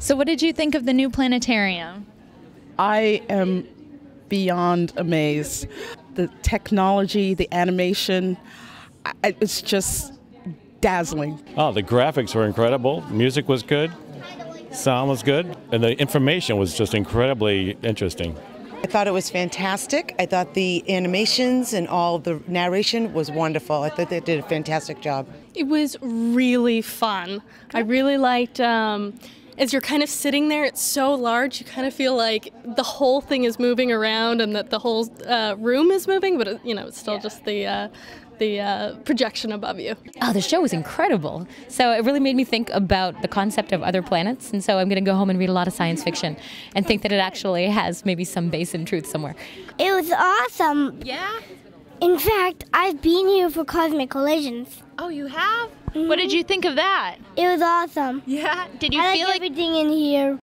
So, what did you think of the new planetarium? I am beyond amazed. The technology, the animation, it's just dazzling. Oh, the graphics were incredible. Music was good. Sound was good. And the information was just incredibly interesting. I thought it was fantastic. I thought the animations and all the narration was wonderful. I thought they did a fantastic job. It was really fun. I really liked. Um, as you're kind of sitting there, it's so large, you kind of feel like the whole thing is moving around and that the whole uh, room is moving, but it, you know, it's still just the uh, the uh, projection above you. Oh, the show was incredible. So it really made me think about the concept of other planets. And so I'm going to go home and read a lot of science fiction and think that it actually has maybe some base in truth somewhere. It was awesome. Yeah? In fact, I've been here for Cosmic Collisions. Oh, you have? Mm-hmm. What did you think of that? It was awesome. Yeah. Did you I feel like like everything in here.